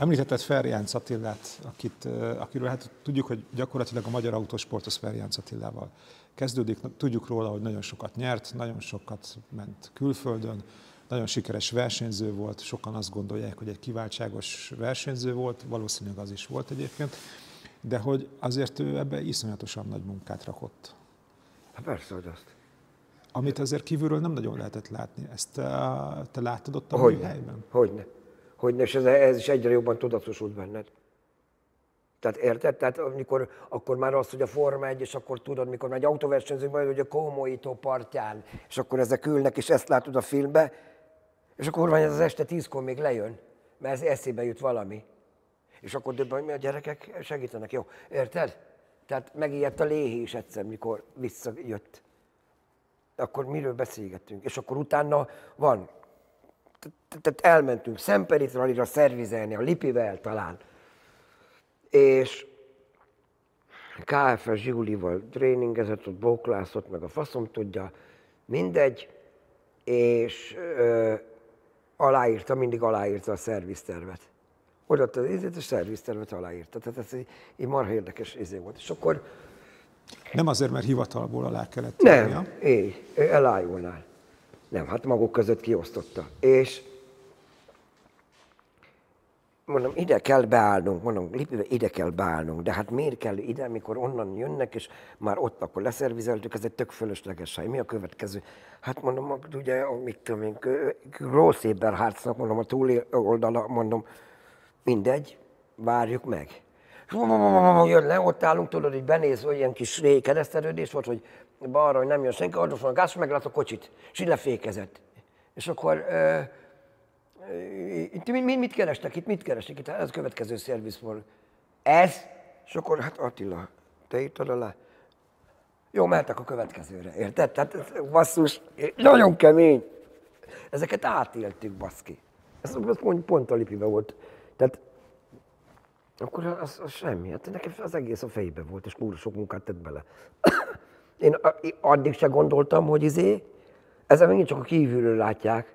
Említetted Ferjánc Attillát, akit, akiről hát tudjuk, hogy gyakorlatilag a magyar autósport az Ferjánc Attilával kezdődik. Tudjuk róla, hogy nagyon sokat nyert, nagyon sokat ment külföldön, nagyon sikeres versenyző volt, sokan azt gondolják, hogy egy kiváltságos versenyző volt, valószínűleg az is volt egyébként, de hogy azért ő ebbe iszonyatosan nagy munkát rakott. Hát persze, hogy azt. Amit azért kívülről nem nagyon lehetett látni. Ezt te, te láttad ott a Hogyne. helyben? Hogyne. Hogyne, és ez, ez is egyre jobban tudatosult benned. Tehát érted? Tehát amikor, akkor már az, hogy a Forma 1, és akkor tudod, mikor már egy autóversenyzők majd, hogy a Kómoító partján, és akkor ezek ülnek, és ezt látod a filmbe, és akkor van ez az este tízkor még lejön, mert ez eszébe jut valami. És akkor döbben, hogy mi a gyerekek segítenek. Jó, érted? Tehát megijedt a léhi is egyszer, mikor visszajött. Akkor miről beszélgettünk? És akkor utána van. Tehát elmentünk Szemperit rallyra szervizelni, a Lipivel talán. És KFS Zsigulival tréningezett, ott bóklászott, meg a faszom tudja, mindegy, és ö, aláírta, mindig aláírta a szerviztervet. Oda az izét, a szerviztervet aláírta. Tehát ez egy, egy marha érdekes izé volt. És akkor... Nem azért, mert hivatalból alá kellett Nem, így, elájulnál. Nem, hát maguk között kiosztotta. És mondom, ide kell beállnunk, mondom, Lipibe ide kell beállnunk, de hát miért kell ide, mikor onnan jönnek, és már ott akkor leszervizeltük, ez egy tök fölösleges hely. Mi a következő? Hát mondom, ugye, mit tudom én, rossz Eberhardtnak, mondom, a túl oldala, mondom, mindegy, várjuk meg. Jön le, ott állunk, tudod, hogy benéz, olyan kis keresztelődés volt, hogy balra, hogy nem jön senki, adott van a gáz, meglát a kocsit, és így lefékezett. És akkor itt mit, mit kerestek itt, mit kerestek itt? Ez a következő szervizfor. Ez? És akkor, hát Attila, te írtad alá? Jó, mehetek a következőre, érted? Tehát basszus, nagyon kemény. Ezeket átéltük, baszki. Ez pont, pont a lipibe volt. Tehát akkor az, az semmi. Hát nekem az egész a fejbe volt, és múlva sok munkát tett bele. Én addig se gondoltam, hogy izé, ezzel megint csak a kívülről látják,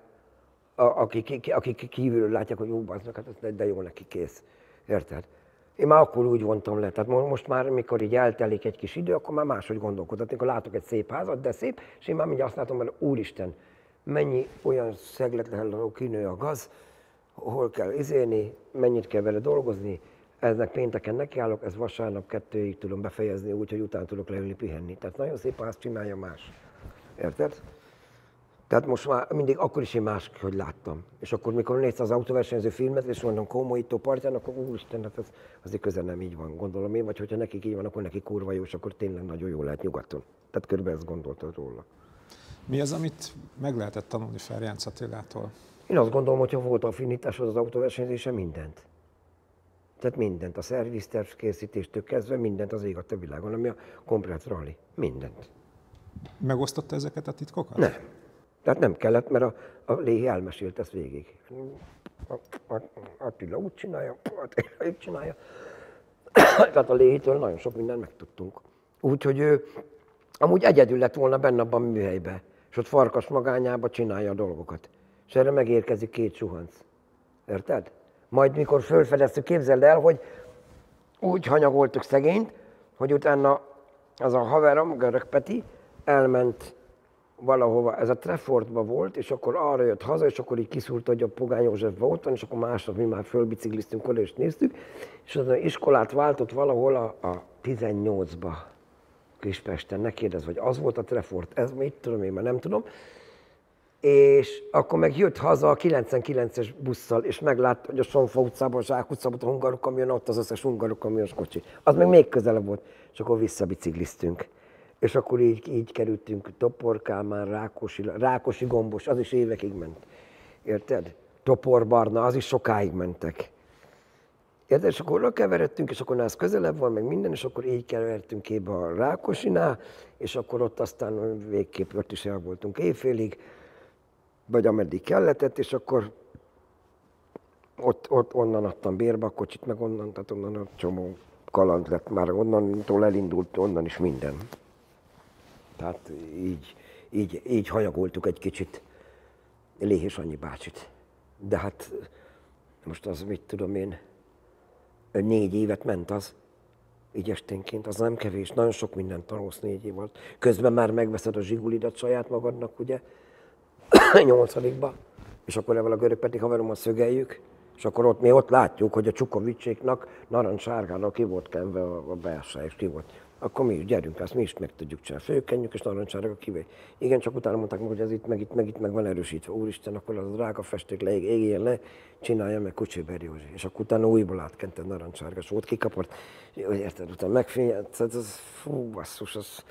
akik, akik kívülről látják, hogy jó, baznak, hát de jó neki kész. Érted? Én már akkor úgy vontam le. Tehát most már, mikor így eltelik egy kis idő, akkor már máshogy gondolkodok. Amikor látok egy szép házat, de szép, és én már mindjárt azt látom, hogy úristen, mennyi olyan szegletlen kinő a gaz, hol kell izélni, mennyit kell vele dolgozni, eznek pénteken nekiállok, ez vasárnap kettőig tudom befejezni, úgyhogy utána tudok leülni pihenni. Tehát nagyon szép azt csinálja más. Érted? Tehát most már mindig akkor is én más, hogy láttam. És akkor, mikor nézsz az autóversenyző filmet, és mondom Kómoító partján, akkor úristen, hát ez azért közel nem így van, gondolom én, vagy hogyha nekik így van, akkor neki kurva jó, és akkor tényleg nagyon jó lehet nyugaton. Tehát körülbelül ezt gondoltad róla. Mi az, amit meg lehetett tanulni Ferjánc Attilától? Én azt gondolom, hogy ha volt affinitás az autóversenyzése, mindent. Tehát mindent, a szervizterv készítéstől kezdve mindent az ég a világon, ami a komplet rally. Mindent. Megosztotta ezeket a titkokat? Nem. Tehát nem kellett, mert a, a Léhi elmesélt ezt végig. Attila úgy csinálja, Attila úgy csinálja. Tehát a Léhitől nagyon sok mindent megtudtunk. Úgyhogy ő amúgy egyedül lett volna benne abban a műhelyben, és ott farkas magányába csinálja a dolgokat. És erre megérkezik két suhanc. Érted? Majd mikor fölfedeztük, képzeld el, hogy úgy hanyagoltuk szegényt, hogy utána az a haverom, Görög Peti, elment valahova, ez a Trefordba volt, és akkor arra jött haza, és akkor így kiszúrta, hogy a Pogány József van, és akkor másnap mi már fölbicikliztünk oda, és néztük, és az iskolát váltott valahol a, a 18-ba Kispesten, ne kérdezz, vagy az volt a Trefort, ez mit tudom én, már nem tudom, és akkor meg jött haza a 99-es busszal, és meglátta, hogy a Sonfa utcában, Zsák utcában a hungarok jön, ott az összes hungarok jön kocsi. Az meg még közelebb volt, és akkor visszabicikliztünk. És akkor így, így kerültünk Toporkálmán, Rákosi, Rákosi gombos, az is évekig ment. Érted? Toporbarna, az is sokáig mentek. Érted? És akkor keveredtünk, és akkor ez közelebb van, meg minden, és akkor így keveredtünk képbe a Rákosinál, és akkor ott aztán végképp ott is el voltunk éjfélig, vagy ameddig kelletett, és akkor ott, ott onnan adtam bérbe a kocsit, meg onnan, tehát onnan a csomó kaland lett, már onnantól elindult, onnan is minden. Tehát így, így, így hanyagoltuk egy kicsit Léhés Annyi bácsit. De hát most az, mit tudom én, négy évet ment az, így esténként, az nem kevés, nagyon sok mindent tanulsz négy év alatt. Közben már megveszed a zsigulidat saját magadnak, ugye, nyolcadikba, és akkor evel a görögpeti haverommal szögeljük, és akkor ott mi ott látjuk, hogy a Csukovicséknak narancssárgának ki volt kenve a, a belsa, és ki volt. Akkor mi is gyerünk, ezt mi is meg tudjuk csinálni. Főkenjük, és narancssárga kivé. Igen, csak utána mondták meg, hogy ez itt, meg itt, meg itt, meg van erősítve. Úristen, akkor az drága festék le, égjen le, csinálja meg Kucséber Józsi. És akkor utána újból átkente narancssárga, és volt kikapott. Érted, utána megfényelt, ez, ez, fú, basszus, az,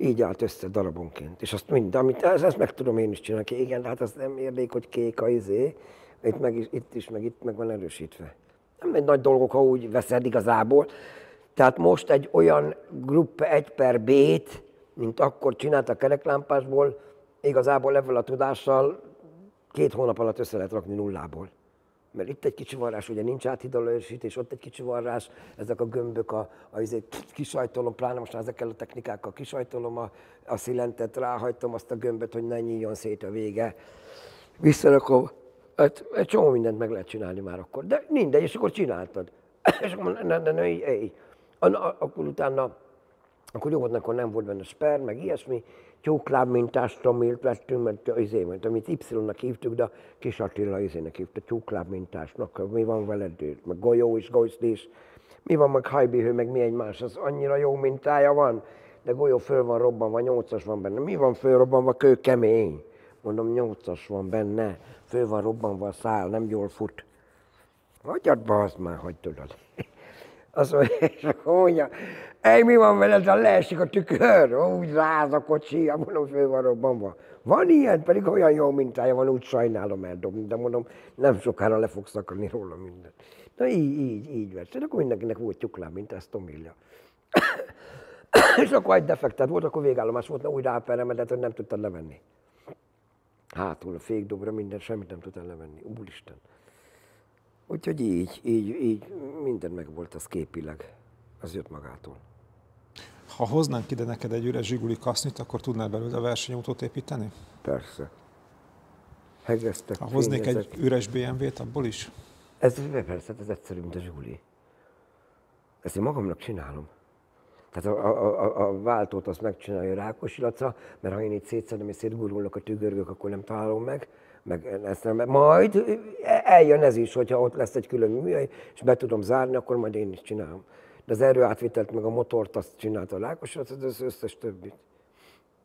így állt össze darabonként. És azt mind, amit, ezt, ezt meg tudom én is csinálni. Igen, hát az nem érdekel, hogy kék a izé, itt, meg is, itt is, meg itt meg van erősítve. Nem egy nagy dolgok, ha úgy veszed igazából. Tehát most egy olyan grupp 1 per B-t, mint akkor csinált a kereklámpásból, igazából ezzel a tudással két hónap alatt össze lehet rakni nullából. Mert itt egy kicsi varrás, ugye nincs áthidalósítés, ott egy kicsi varrás, ezek a gömbök, a, a a kisajtolom, pláne most ezekkel a technikákkal kisajtolom a, a szilentet, ráhajtom azt a gömböt, hogy ne nyíljon szét a vége. Visszarakom, hát egy csomó mindent meg lehet csinálni már akkor. De mindegy, és akkor csináltad. és akkor ne, ne, ne, így, így. Akkor utána, akkor jó volt, akkor nem volt benne sper, meg ilyesmi, tyúkláb mintást tomilt vettünk, mert, izé, mert amit Y-nak hívtuk, de Kis Attila izének hívta, tyúkláb mintásnak, mi van veled, meg golyó is, is, mi van meg hajbihő, meg mi egymás, az annyira jó mintája van, de golyó föl van robbanva, nyolcas van benne. Mi van fölrobbanva, kő kemény? Mondom, nyolcas van benne, föl van robbanva a szál, nem jól fut. Hagyjad be azt már, hogy tudod. Azt mondja, és akkor mondja, Ej, mi van veled, ha leesik a tükör? Úgy ráz a kocsi, mondom, föl van robbanva. Van ilyen, pedig olyan jó mintája van, úgy sajnálom eldobni, de mondom, nem sokára le fog szakadni róla minden. Na így, így, így vett. És akkor mindenkinek volt tyuklám, mint ezt Tomilja. és akkor egy defektet volt, akkor végállomás volt, na úgy ráperemedett, hogy nem tudtad levenni. Hátul a fékdobra minden, semmit nem tudtál levenni. Úristen. Úgyhogy így, így, így minden meg volt az képileg. Az jött magától. Ha hoznánk ide neked egy üres zsiguli kasznit, akkor tudnál belőle a versenyautót építeni? Persze. Hegesztek, ha hoznék egy üres BMW-t, abból is? Ez persze, ez egyszerű, mint a zsuli. Ezt én magamnak csinálom. Tehát a, a, a, a váltót azt megcsinálja Rákosi Laca, mert ha én itt szétszedem és szétgurulok a tügörgök, akkor nem találom meg. meg ezt nem, majd eljön ez is, hogyha ott lesz egy külön műhely, és be tudom zárni, akkor majd én is csinálom de az erőátvitelt meg a motort azt csinálta a Lákos, az összes többit.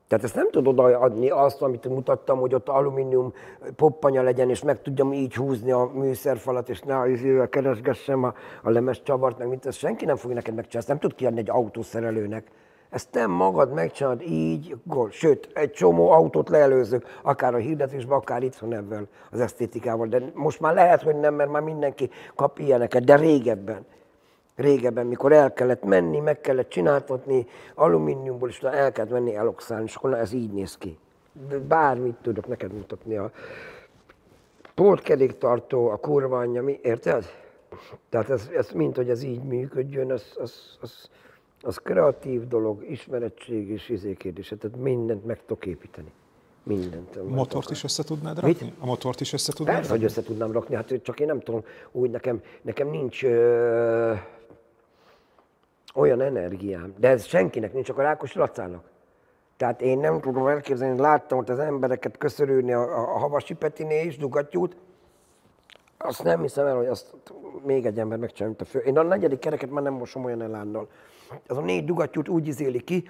Tehát ezt nem tudod adni azt, amit mutattam, hogy ott alumínium poppanya legyen, és meg tudjam így húzni a műszerfalat, és ne izével keresgessem a, a lemes csavart, meg mint ezt senki nem fogja neked megcsinálni, ezt nem tud kiadni egy autószerelőnek. Ezt nem magad megcsinálod így, gól. Sőt, egy csomó autót leelőzök, akár a hirdetésben, akár itthon ebben az esztétikával. De most már lehet, hogy nem, mert már mindenki kap ilyeneket, de régebben régebben, mikor el kellett menni, meg kellett csináltatni, alumíniumból is el kellett menni eloxálni, és akkor na, ez így néz ki. Bármit tudok neked mutatni. A pótkeréktartó, a kurva anyja, mi, érted? Tehát ez, ez mint, hogy ez így működjön, az, az, az, az kreatív dolog, ismerettség és izékérdés. Tehát mindent meg tudok építeni. Mindent. A motort is össze tudnád rakni? Mit? A motort is össze tudnád Persze, rakni? hogy össze tudnám rakni, hát csak én nem tudom, úgy nekem, nekem nincs... Ö, olyan energiám. De ez senkinek nincs, csak a Rákos Lacának. Tehát én nem tudom elképzelni, láttam ott az embereket köszörülni a, a Havasi Petiné is, dugattyút. Azt nem hiszem el, hogy azt még egy ember megcsinálta föl. Én a negyedik kereket már nem mosom olyan elánnal. Az a négy dugattyút úgy izéli ki,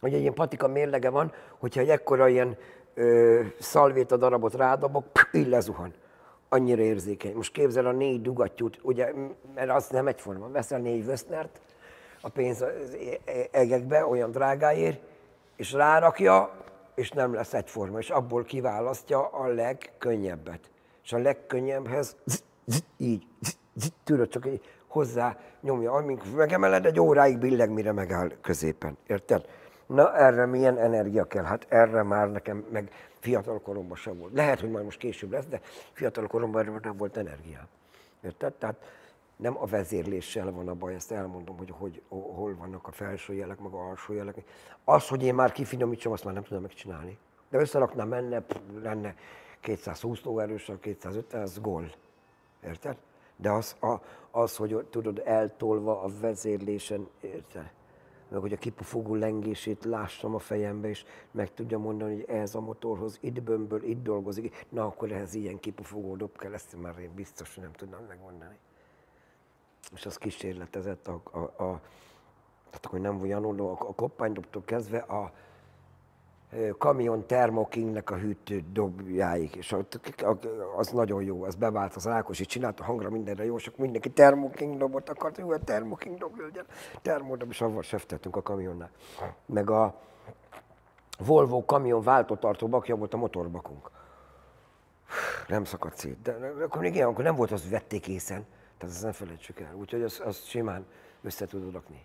hogy egy ilyen patika mérlege van, hogyha egy ekkora ilyen ö, szalvét a darabot rádobok, így lezuhan. Annyira érzékeny. Most képzel a négy dugattyút, ugye, mert az nem egyforma. Veszel négy vösznert, a pénz az egekbe olyan drágáért, és rárakja, és nem lesz egyforma, és abból kiválasztja a legkönnyebbet. És a legkönnyebbhez így, tudod, csak így hozzá nyomja, amíg megemeled, egy óráig billeg, mire megáll középen. Érted? Na erre milyen energia kell? Hát erre már nekem meg fiatal koromban sem volt. Lehet, hogy majd most később lesz, de fiatal koromban nem volt energia. Érted? Tehát nem a vezérléssel van a baj, ezt elmondom, hogy, hogy hol vannak a felső jelek, meg a alsó jelek. Az, hogy én már kifinomítsam, azt már nem tudom megcsinálni. De összeraknám menne, lenne 220 lóerős, 250, az gól. Érted? De az, a, az, hogy tudod, eltolva a vezérlésen, érted? meg hogy a kipufogó lengését lássam a fejembe, és meg tudja mondani, hogy ez a motorhoz itt bömböl, itt dolgozik, na akkor ehhez ilyen kipufogó dob kell, ezt már én biztos, hogy nem tudnám megmondani. És az kísérletezett a, a, a tehát akkor nem olyan a, a koppánydobtól kezdve a, kamion Thermokingnek a hűtő dobjáig, és az nagyon jó, az bevált, az Ákosi csinálta hangra mindenre jó, sok mindenki Thermoking dobot akart, jó, a Thermoking dob legyen, Thermodob, és avval sefteltünk a kamionnál. Meg a Volvo kamion váltótartó bakja volt a motorbakunk. Nem szakadt szét, de akkor még ilyen, akkor nem volt az, hogy vették észen, tehát ezt nem felejtsük el, úgyhogy azt az simán össze tudod rakni.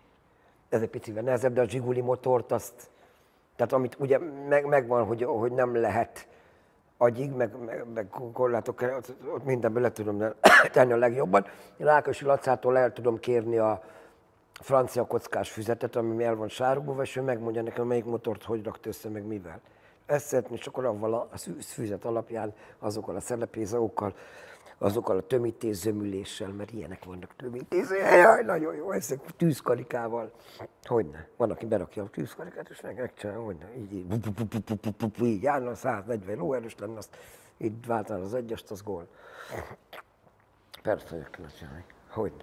Ez egy picivel nehezebb, de a Zsiguli motort azt tehát amit ugye meg, megvan, hogy, hogy nem lehet agyig, meg, meg, meg korlátok, ott, ott mindenből le tudom tenni a legjobban. Én Ákosi Lacától el tudom kérni a francia kockás füzetet, ami el van sárgóva, és ő megmondja nekem, melyik motort hogy rakt össze, meg mivel. Ezt szeretném, és akkor avval a füzet alapján, azokkal a szelepézagokkal, azokkal a tömítés zömüléssel, mert ilyenek vannak tömítés, jaj, nagyon jó, ezek tűzkarikával. Hogyne, van, aki berakja a tűzkarikát, és meg megcsinál, hogyne, így, így, így állna, 140 lóerős lenne, azt így váltál az egyest, az gól. Persze, hogy kell csinálni. Hogyne.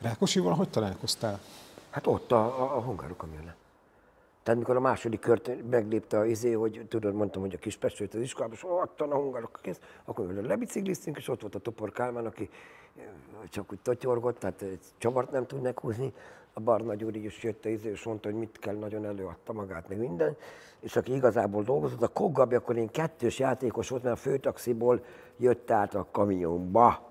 Rákosival hogy találkoztál? Hát ott a, a, a hungárok, amilyen. Tehát mikor a második kört meglépte a izé, hogy tudod, mondtam, hogy a kis Pestőt az iskolában, és ott a hungarok kész, akkor lebicikliztünk, és ott volt a Topor Kálmán, aki eh, csak úgy totyorgott, tehát egy csavart nem tudnak húzni. A Barna Gyuri is jött a izé, és mondta, hogy mit kell, nagyon előadta magát, meg minden. És aki igazából dolgozott, a Koggabi, akkor én kettős játékos volt, mert a főtaxiból jött át a kamionba.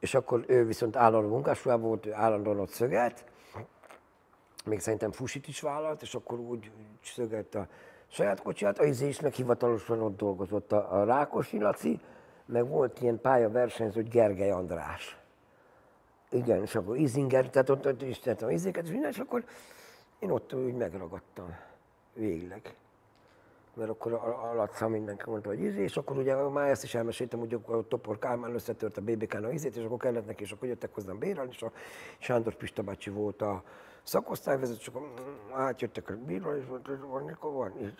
És akkor ő viszont állandó munkásruhában volt, ő állandóan ott szögelt, még szerintem fusit is vállalt, és akkor úgy szögelt a saját kocsiját, a izé hivatalosan ott dolgozott a, a Rákosi Laci, meg volt ilyen pályaversenyző, hogy Gergely András. Igen, és akkor Izinger, tehát ott, ott is tettem izéket, és minden, és akkor én ott úgy megragadtam végleg. Mert akkor a, Laca mindenki mondta, hogy izé, és akkor ugye már ezt is elmeséltem, hogy a Topor Kálmán összetört a BBK-n a izét, és akkor kellett neki, és akkor jöttek hozzám bérelni, és a Sándor Pista bácsi volt a, szakosztályvezető, csak átjöttek a bíró, és mondta, hogy van, mikor van, és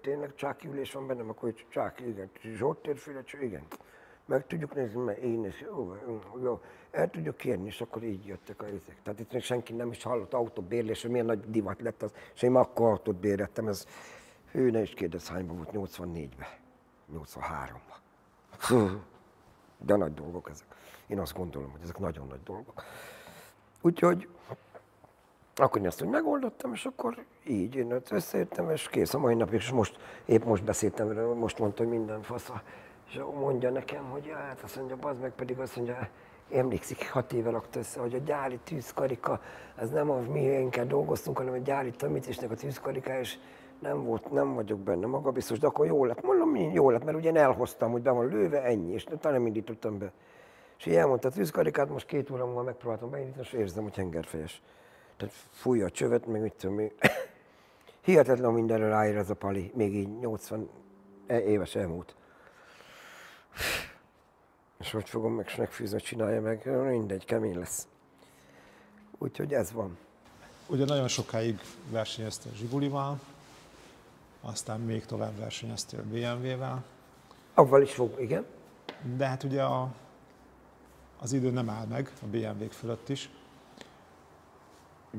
tényleg csáki ülés van bennem, akkor hogy csáki, igen, Zsolt térféle, igen. Meg tudjuk nézni, mert én is, jó, jó, el tudjuk kérni, és akkor így jöttek a részek. Tehát itt még senki nem is hallott autóbérlés, hogy milyen nagy divat lett az, és én akkor autót bérlettem, ez, ő ne is kérdez, hányban volt, 84-ben, 83-ban. De nagy dolgok ezek. Én azt gondolom, hogy ezek nagyon nagy dolgok. Úgyhogy akkor én ezt úgy megoldottam, és akkor így, én ott összejöttem, és kész a mai napig, és most, épp most beszéltem, most mondta, hogy minden fasz, és mondja nekem, hogy hát azt mondja, az meg pedig azt mondja, emlékszik, hat éve lakta össze, hogy a gyári tűzkarika, ez nem a miénkkel dolgoztunk, hanem a gyári tömítésnek a tűzkarika, és nem, volt, nem vagyok benne maga biztos, de akkor jó lett. Mondom, jó lett, mert ugye én elhoztam, hogy be van lőve, ennyi, és utána nem indítottam be. És így elmondta a tűzkarikát, most két óra múlva megpróbáltam beindítani, és érzem, hogy hengerfejes. Tehát fújja a csövet, meg mit tudom én. Hihetetlen mindenre ráér ez a pali, még így 80 e- éves elmúlt. És hogy fogom meg snackfűzni, csinálja meg, mindegy, kemény lesz. Úgyhogy ez van. Ugye nagyon sokáig versenyeztél Zsigulival, aztán még tovább versenyeztél BMW-vel. Avval is fog, igen. De hát ugye a, az idő nem áll meg a BMW-k fölött is.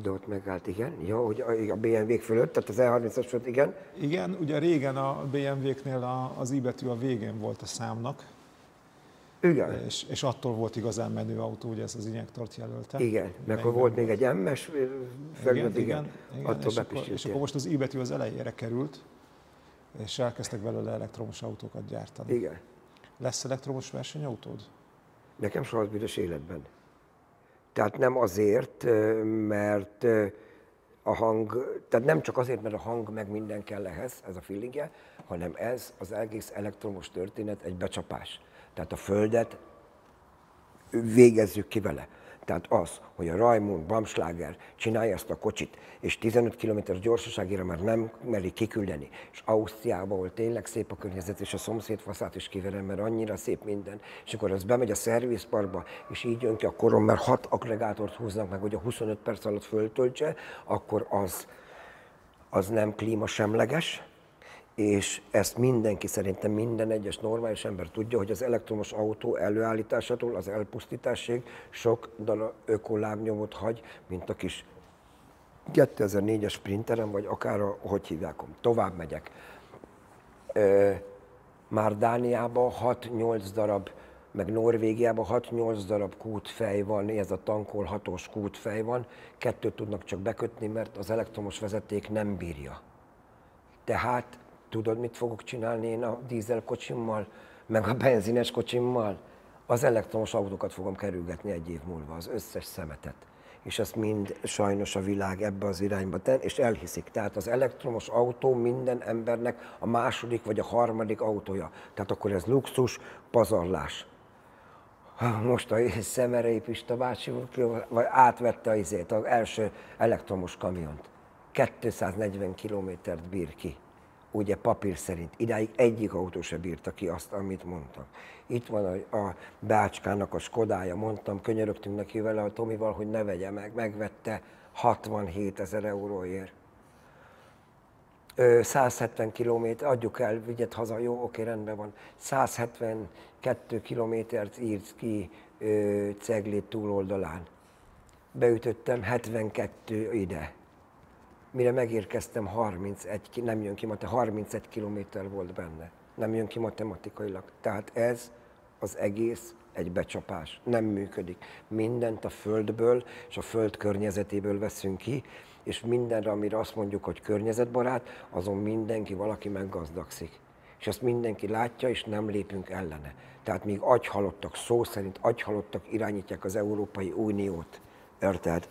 De ott megállt, igen. Jó, hogy a BMW-k fölött, tehát az E30-as fölött, igen. Igen, ugye régen a BMW-knél az I betű a végén volt a számnak. Igen. És, és attól volt igazán menő autó, ugye ez az injektort jelölte. Igen, meg akkor volt még egy MS felület, igen, igen, igen. Attól és, akkor, és akkor most az I betű az elejére került, és elkezdtek belőle elektromos autókat gyártani. Igen. Lesz elektromos versenyautód? Nekem soha az büdös életben. Tehát nem azért, mert a hang, tehát nem csak azért, mert a hang meg minden kell ehhez, ez a feelingje, hanem ez az egész elektromos történet egy becsapás. Tehát a Földet végezzük ki vele. Tehát az, hogy a Raimund Bamschlager csinálja ezt a kocsit, és 15 km gyorsaságére már nem meri kiküldeni, és Ausztriában, ahol tényleg szép a környezet, és a szomszéd faszát is kiverem, mert annyira szép minden, és akkor az bemegy a szervizparkba, és így jön ki a korom, mert hat aggregátort húznak meg, hogy a 25 perc alatt föltöltse, akkor az, az nem klímasemleges, és ezt mindenki, szerintem minden egyes normális ember tudja, hogy az elektromos autó előállításától az elpusztításig sok darab ökolábnyomot hagy, mint a kis 2004-es sprinterem, vagy akár a, hogy hívják, tovább megyek. Már Dániában 6-8 darab, meg Norvégiában 6-8 darab kútfej van, ez a tankolhatós kútfej van, kettőt tudnak csak bekötni, mert az elektromos vezeték nem bírja. Tehát Tudod, mit fogok csinálni én a dízelkocsimmal, meg a benzines kocsimmal? Az elektromos autókat fogom kerülgetni egy év múlva, az összes szemetet. És ezt mind sajnos a világ ebbe az irányba ten, és elhiszik. Tehát az elektromos autó minden embernek a második vagy a harmadik autója. Tehát akkor ez luxus, pazarlás. Most a Szemerei Pista bácsi vagy átvette az, az első elektromos kamiont. 240 kilométert bír ki ugye papír szerint. Idáig egyik autó se bírta ki azt, amit mondtam. Itt van a, a Bácskának a Skodája, mondtam, könyörögtünk neki vele a Tomival, hogy ne vegye meg, megvette 67 ezer euróért. 170 kilométer, adjuk el, vigyed haza, jó, oké, rendben van. 172 kilométert írt ki Ceglét túloldalán. Beütöttem 72 ide mire megérkeztem 31, nem jön ki, 31 kilométer volt benne. Nem jön ki matematikailag. Tehát ez az egész egy becsapás. Nem működik. Mindent a földből és a föld környezetéből veszünk ki, és mindenre, amire azt mondjuk, hogy környezetbarát, azon mindenki, valaki meggazdagszik. És ezt mindenki látja, és nem lépünk ellene. Tehát még agyhalottak, szó szerint agyhalottak irányítják az Európai Uniót. Érted?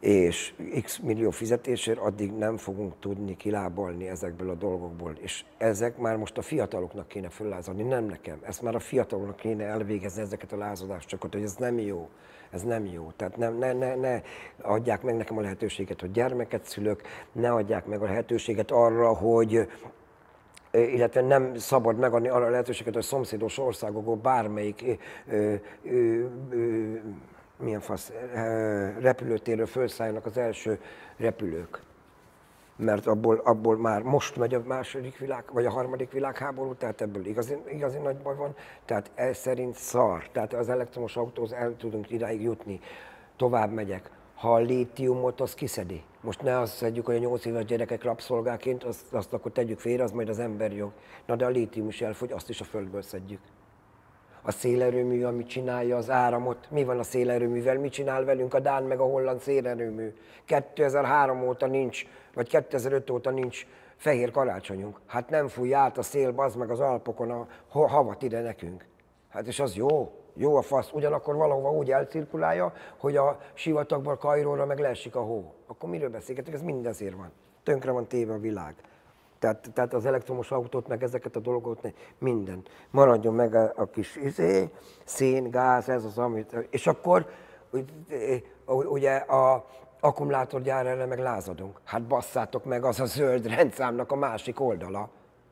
És x millió fizetésért addig nem fogunk tudni kilábalni ezekből a dolgokból. És ezek már most a fiataloknak kéne föllázadni, nem nekem. Ezt már a fiataloknak kéne elvégezni ezeket a lázadásokat, hogy ez nem jó. Ez nem jó. Tehát ne, ne, ne, ne adják meg nekem a lehetőséget, hogy gyermeket szülök, ne adják meg a lehetőséget arra, hogy illetve nem szabad megadni arra a lehetőséget, hogy a szomszédos országokból bármelyik ö, ö, ö, milyen fasz, eh, repülőtérről felszállnak az első repülők. Mert abból, abból már most megy a második világ, vagy a harmadik világháború, tehát ebből igazi, igazi nagy baj van. Tehát ez szerint szar. Tehát az elektromos autóhoz el tudunk idáig jutni. Tovább megyek. Ha a lítiumot, az kiszedi. Most ne azt szedjük, hogy a 8 éves gyerekek rabszolgáként, azt, azt akkor tegyük félre, az majd az emberjog. Na de a lítium is elfogy, azt is a földből szedjük a szélerőmű, ami csinálja az áramot. Mi van a szélerőművel? Mi csinál velünk a Dán meg a holland szélerőmű? 2003 óta nincs, vagy 2005 óta nincs fehér karácsonyunk. Hát nem fúj át a szél, az meg az Alpokon a havat ide nekünk. Hát és az jó, jó a fasz, ugyanakkor valahova úgy elcirkulálja, hogy a sivatagból Kajróra meg leesik a hó. Akkor miről beszélgetek? Ez mindezért van. Tönkre van téve a világ. Tehát, tehát az elektromos autót, meg ezeket a dolgokat, minden. Maradjon meg a, a kis izé, szén, gáz, ez az, amit... És akkor ugye a akkumulátorgyár ellen meg lázadunk. Hát basszátok meg, az a zöld rendszámnak a másik oldala.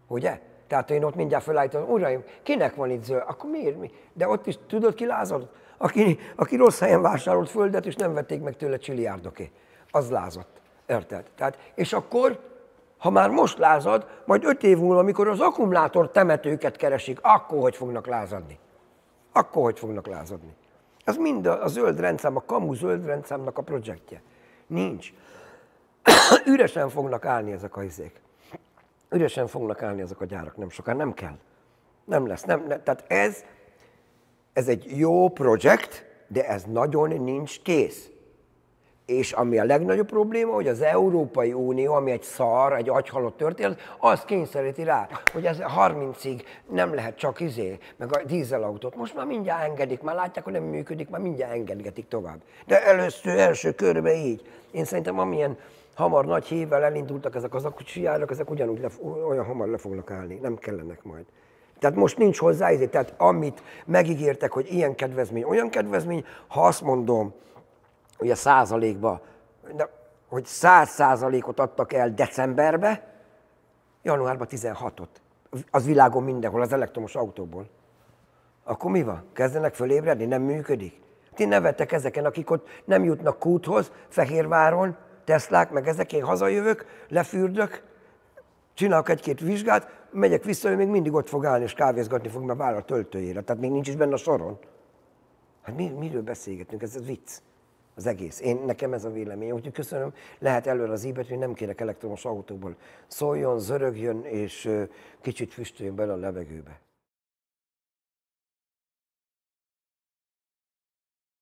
Ugye? Tehát én ott mindjárt felállítom, uraim, kinek van itt zöld? Akkor miért? Mi? De ott is tudod, ki lázadott? Aki, aki rossz helyen vásárolt földet, és nem vették meg tőle csiliárdoké. Az lázadt. Érted? Tehát, és akkor ha már most lázad, majd öt év múlva, amikor az akkumulátor temetőket keresik, akkor hogy fognak lázadni? Akkor hogy fognak lázadni? Ez mind a, zöld rendszám, a kamu zöld rendszámnak a projektje. Nincs. Üresen fognak állni ezek a izék. Üresen fognak állni ezek a gyárak, nem sokan, nem kell. Nem lesz. Nem, nem. Tehát ez, ez egy jó projekt, de ez nagyon nincs kész. És ami a legnagyobb probléma, hogy az Európai Unió, ami egy szar, egy agyhalott történet, az kényszeríti rá, hogy ez 30-ig nem lehet csak izé, meg a dízelautót. Most már mindjárt engedik, már látják, hogy nem működik, már mindjárt engedgetik tovább. De először, első körbe így. Én szerintem amilyen hamar nagy hívvel elindultak ezek az akucsijárok, ezek ugyanúgy le, olyan hamar le fognak állni, nem kellenek majd. Tehát most nincs hozzá, ezért, tehát amit megígértek, hogy ilyen kedvezmény, olyan kedvezmény, ha azt mondom, a százalékba, hogy száz százalékot adtak el decemberbe, januárban 16-ot. Az világon mindenhol, az elektromos autóból. Akkor mi van? Kezdenek fölébredni? Nem működik? Ti nevettek ezeken, akik ott nem jutnak kúthoz, Fehérváron, Teslák, meg ezek, én hazajövök, lefürdök, csinálok egy-két vizsgát, megyek vissza, ő még mindig ott fog állni, és kávézgatni fog, mert vár a töltőjére. Tehát még nincs is benne a soron. Hát mi, miről beszélgetünk? Ez, ez vicc. Az egész. Én, nekem ez a vélemény. Úgyhogy köszönöm, lehet előre az íbet, hogy nem kérek elektromos autóból. Szóljon, zörögjön, és kicsit füstöljön bele a levegőbe.